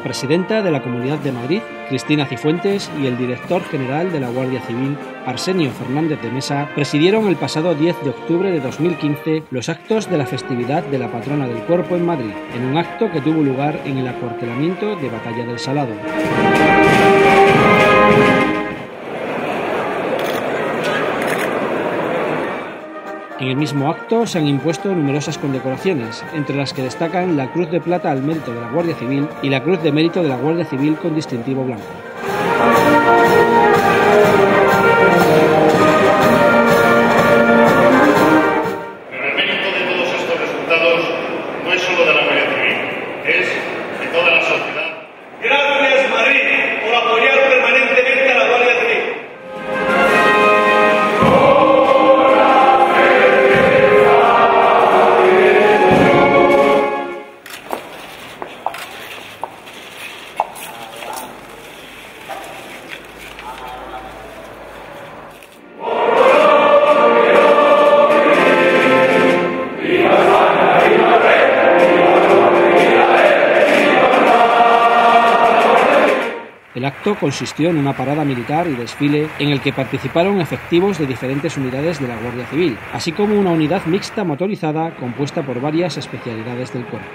presidenta de la Comunidad de Madrid, Cristina Cifuentes, y el director general de la Guardia Civil, Arsenio Fernández de Mesa, presidieron el pasado 10 de octubre de 2015 los actos de la festividad de la patrona del cuerpo en Madrid, en un acto que tuvo lugar en el acuartelamiento de Batalla del Salado. En el mismo acto se han impuesto numerosas condecoraciones, entre las que destacan la Cruz de Plata al Mérito de la Guardia Civil y la Cruz de Mérito de la Guardia Civil con distintivo blanco. El acto consistió en una parada militar y desfile en el que participaron efectivos de diferentes unidades de la Guardia Civil, así como una unidad mixta motorizada compuesta por varias especialidades del cuerpo.